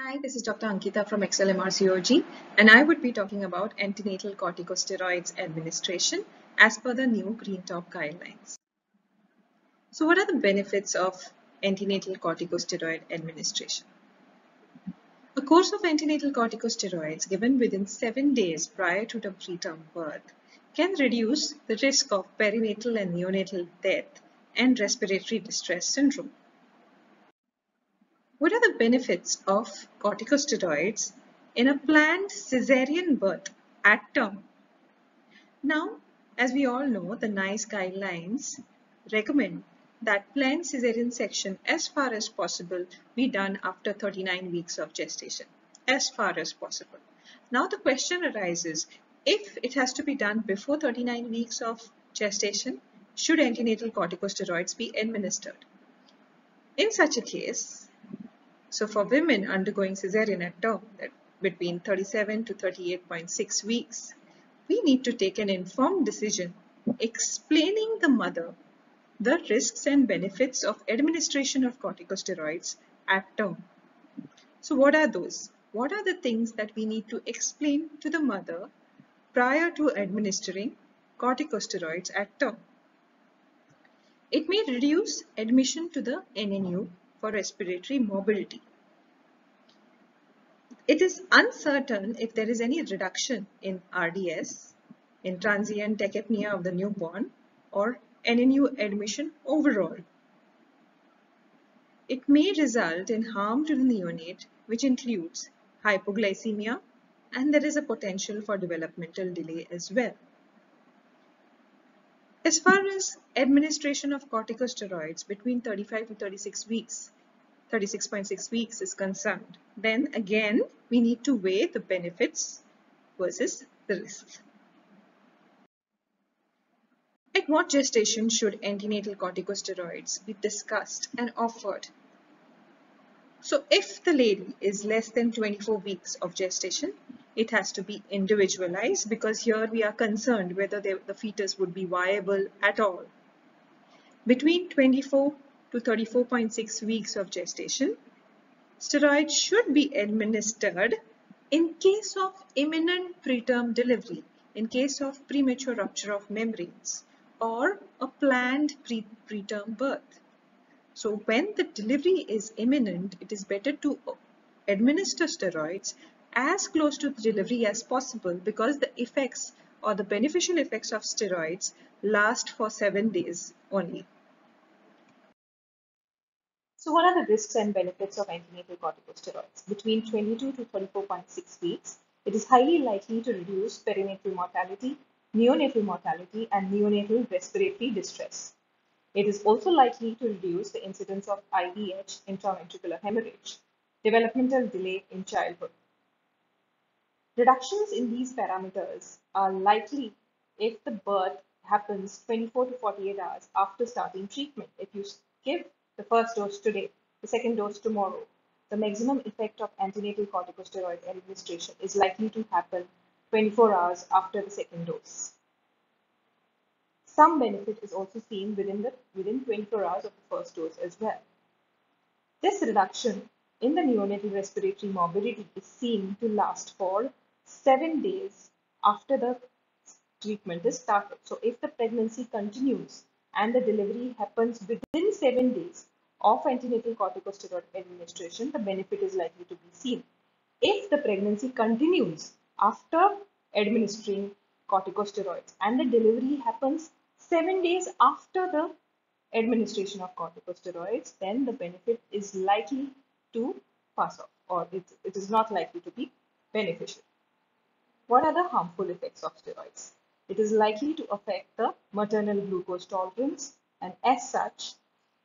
Hi, this is Dr. Ankita from XLMR and I would be talking about antenatal corticosteroids administration as per the new Green Top guidelines. So what are the benefits of antenatal corticosteroid administration? A course of antenatal corticosteroids given within 7 days prior to the preterm birth can reduce the risk of perinatal and neonatal death and respiratory distress syndrome. What are the benefits of corticosteroids in a planned caesarean birth at term? Now, as we all know, the NICE guidelines recommend that planned caesarean section as far as possible be done after 39 weeks of gestation, as far as possible. Now the question arises, if it has to be done before 39 weeks of gestation, should antenatal corticosteroids be administered? In such a case, so for women undergoing cesarean at term, that between 37 to 38.6 weeks, we need to take an informed decision explaining the mother the risks and benefits of administration of corticosteroids at term. So what are those? What are the things that we need to explain to the mother prior to administering corticosteroids at term? It may reduce admission to the NNU for respiratory morbidity. It is uncertain if there is any reduction in RDS, in transient tachypnea of the newborn, or NNU admission overall. It may result in harm to the neonate, which includes hypoglycemia, and there is a potential for developmental delay as well. As far as administration of corticosteroids between 35 to 36 weeks, 36.6 weeks is concerned, then again we need to weigh the benefits versus the risks. At what gestation should antenatal corticosteroids be discussed and offered? So if the lady is less than 24 weeks of gestation, it has to be individualized because here we are concerned whether the fetus would be viable at all. Between 24 to 34.6 weeks of gestation, steroids should be administered in case of imminent preterm delivery, in case of premature rupture of membranes, or a planned pre preterm birth. So when the delivery is imminent, it is better to administer steroids as close to the delivery as possible because the effects or the beneficial effects of steroids last for seven days only. So what are the risks and benefits of antenatal corticosteroids? Between 22 to 34.6 weeks, it is highly likely to reduce perinatal mortality, neonatal mortality, and neonatal respiratory distress. It is also likely to reduce the incidence of IVH, intraventricular hemorrhage, developmental delay in childhood. Reductions in these parameters are likely if the birth happens 24 to 48 hours after starting treatment. If you give the first dose today, the second dose tomorrow, the maximum effect of antenatal corticosteroid administration is likely to happen 24 hours after the second dose. Some benefit is also seen within, the, within 24 hours of the first dose as well. This reduction in the neonatal respiratory morbidity is seen to last for seven days after the treatment is started. So if the pregnancy continues and the delivery happens within seven days of antenatal corticosteroid administration, the benefit is likely to be seen. If the pregnancy continues after administering corticosteroids and the delivery happens seven days after the administration of corticosteroids, then the benefit is likely to pass off or it, it is not likely to be beneficial. What are the harmful effects of steroids? It is likely to affect the maternal glucose tolerance and as such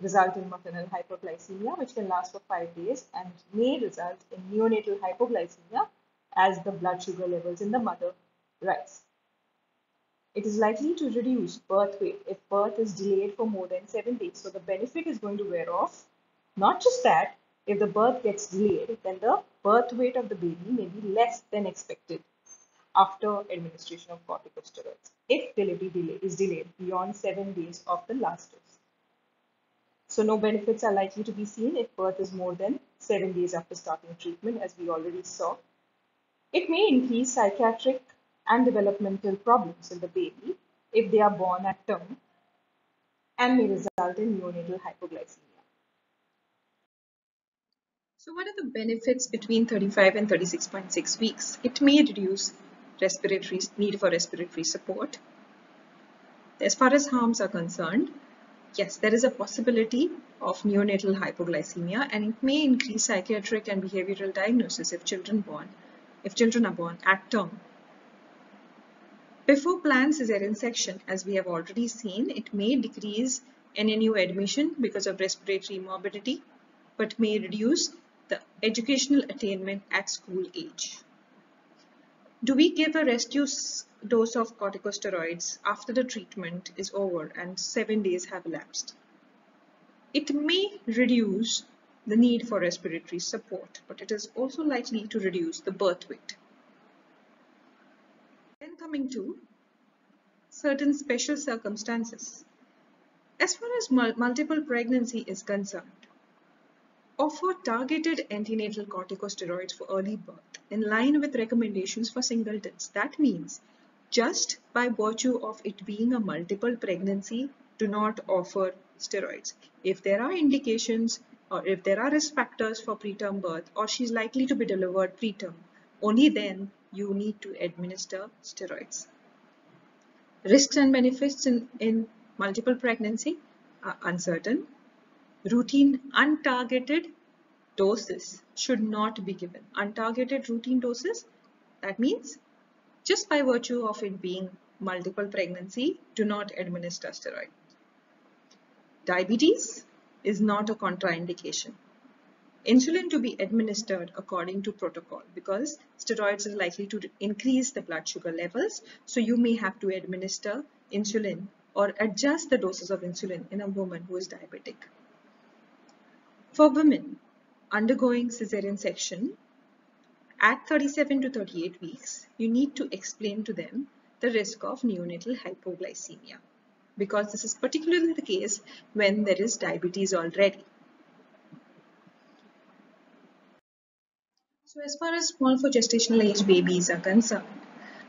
result in maternal hyperglycemia which can last for 5 days and may result in neonatal hypoglycemia as the blood sugar levels in the mother rise. It is likely to reduce birth weight if birth is delayed for more than 7 days. So the benefit is going to wear off. Not just that, if the birth gets delayed, then the birth weight of the baby may be less than expected after administration of corticosteroids if delivery delay is delayed beyond 7 days of the last dose. So no benefits are likely to be seen if birth is more than seven days after starting treatment, as we already saw. It may increase psychiatric and developmental problems in the baby if they are born at term and may result in neonatal hypoglycemia. So what are the benefits between 35 and 36.6 weeks? It may reduce respiratory need for respiratory support. As far as harms are concerned, yes, there is a possibility of neonatal hypoglycemia and it may increase psychiatric and behavioral diagnosis if children born, if children are born at term. Before planned cesarean section, as we have already seen, it may decrease NNU admission because of respiratory morbidity, but may reduce the educational attainment at school age. Do we give a rescue dose of corticosteroids after the treatment is over and seven days have elapsed? It may reduce the need for respiratory support, but it is also likely to reduce the birth weight. Coming to certain special circumstances. As far as mul multiple pregnancy is concerned, offer targeted antenatal corticosteroids for early birth in line with recommendations for singletons. That means just by virtue of it being a multiple pregnancy, do not offer steroids. If there are indications or if there are risk factors for preterm birth or she's likely to be delivered preterm, only then you need to administer steroids. Risks and benefits in, in multiple pregnancy are uncertain. Routine untargeted doses should not be given. Untargeted routine doses, that means just by virtue of it being multiple pregnancy, do not administer steroid. Diabetes is not a contraindication. Insulin to be administered according to protocol because steroids are likely to increase the blood sugar levels. So you may have to administer insulin or adjust the doses of insulin in a woman who is diabetic. For women undergoing cesarean section, at 37 to 38 weeks, you need to explain to them the risk of neonatal hypoglycemia because this is particularly the case when there is diabetes already. So as far as small for gestational age babies are concerned,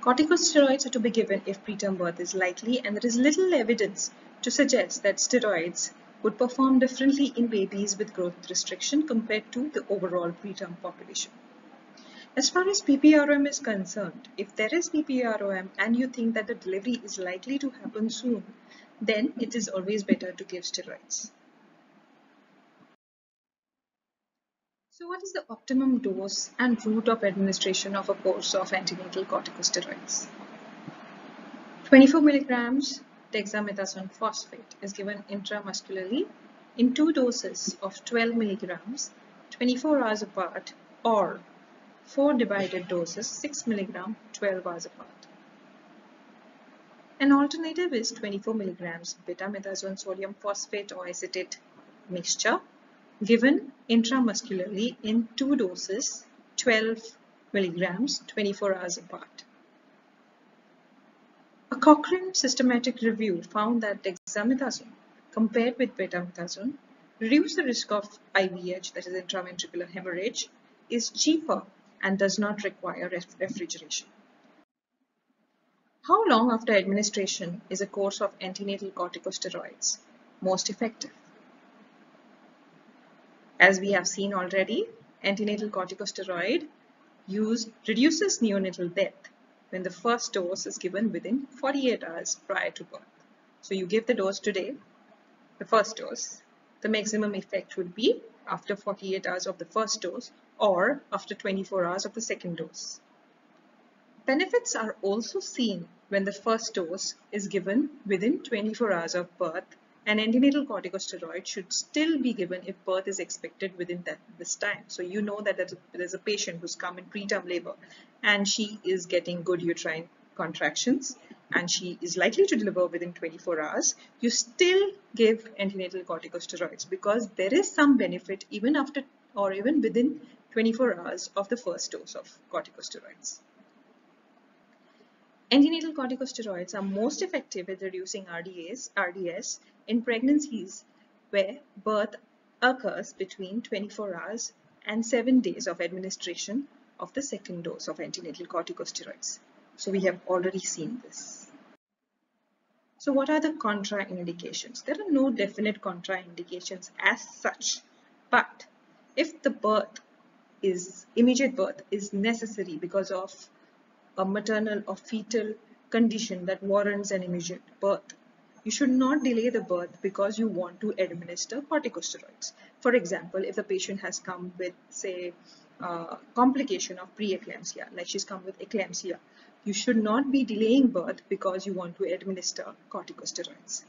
corticosteroids are to be given if preterm birth is likely and there is little evidence to suggest that steroids would perform differently in babies with growth restriction compared to the overall preterm population. As far as PPROM is concerned, if there is PPROM and you think that the delivery is likely to happen soon, then it is always better to give steroids. So what is the optimum dose and route of administration of a course of antenatal corticosteroids? 24 milligrams dexamethasone phosphate is given intramuscularly in two doses of 12 milligrams 24 hours apart or four divided doses 6 milligram 12 hours apart. An alternative is 24 milligrams betamethasone sodium phosphate or acetate mixture given intramuscularly in two doses 12 milligrams 24 hours apart. A Cochrane systematic review found that dexamethasone compared with betamethasone reduced the risk of IVH that is intraventricular hemorrhage is cheaper and does not require refrigeration. How long after administration is a course of antenatal corticosteroids most effective? As we have seen already, antenatal corticosteroid use reduces neonatal death when the first dose is given within 48 hours prior to birth. So you give the dose today, the first dose. The maximum effect would be after 48 hours of the first dose or after 24 hours of the second dose. Benefits are also seen when the first dose is given within 24 hours of birth an antenatal corticosteroid should still be given if birth is expected within that, this time. So you know that there's a patient who's come in preterm labor and she is getting good uterine contractions and she is likely to deliver within 24 hours, you still give antenatal corticosteroids because there is some benefit even after or even within 24 hours of the first dose of corticosteroids. Antenatal corticosteroids are most effective at reducing RDAs, RDS in pregnancies where birth occurs between 24 hours and 7 days of administration of the second dose of antenatal corticosteroids. So we have already seen this. So what are the contraindications? There are no definite contraindications as such, but if the birth is immediate birth is necessary because of a maternal or fetal condition that warrants an immediate birth, you should not delay the birth because you want to administer corticosteroids. For example, if the patient has come with, say, uh, complication of preeclampsia, like she's come with eclampsia, you should not be delaying birth because you want to administer corticosteroids.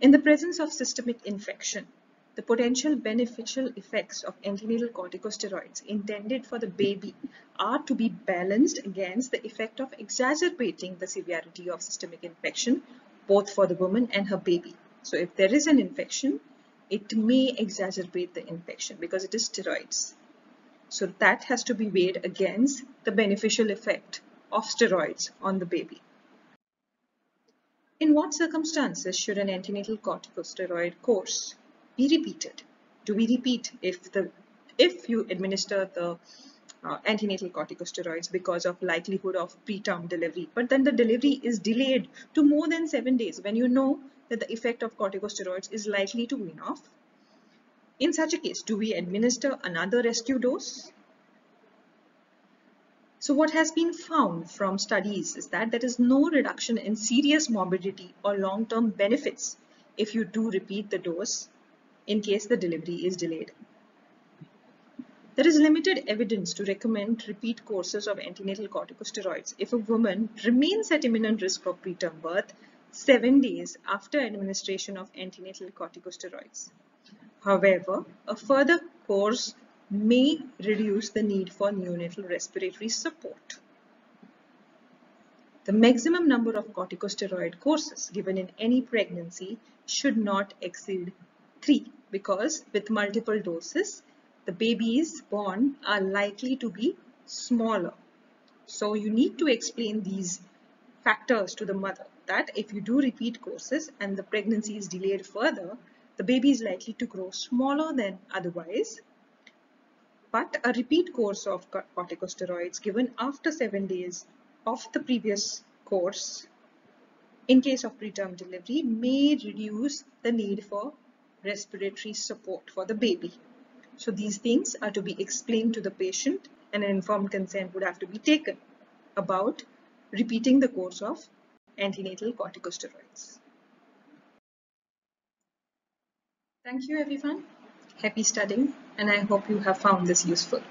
In the presence of systemic infection, the potential beneficial effects of antenatal corticosteroids intended for the baby are to be balanced against the effect of exacerbating the severity of systemic infection both for the woman and her baby. So if there is an infection, it may exacerbate the infection because it is steroids. So that has to be weighed against the beneficial effect of steroids on the baby. In what circumstances should an antenatal corticosteroid course be repeated? Do we repeat if the if you administer the uh, antenatal corticosteroids because of likelihood of preterm delivery. But then the delivery is delayed to more than seven days when you know that the effect of corticosteroids is likely to wean off. In such a case, do we administer another rescue dose? So what has been found from studies is that there is no reduction in serious morbidity or long-term benefits if you do repeat the dose in case the delivery is delayed. There is limited evidence to recommend repeat courses of antenatal corticosteroids if a woman remains at imminent risk of preterm birth seven days after administration of antenatal corticosteroids. However, a further course may reduce the need for neonatal respiratory support. The maximum number of corticosteroid courses given in any pregnancy should not exceed 3 because with multiple doses the babies born are likely to be smaller. So you need to explain these factors to the mother that if you do repeat courses and the pregnancy is delayed further, the baby is likely to grow smaller than otherwise. But a repeat course of corticosteroids given after 7 days of the previous course in case of preterm delivery may reduce the need for respiratory support for the baby. So these things are to be explained to the patient and an informed consent would have to be taken about repeating the course of antenatal corticosteroids. Thank you everyone. Happy studying and I hope you have found this useful.